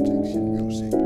protection music.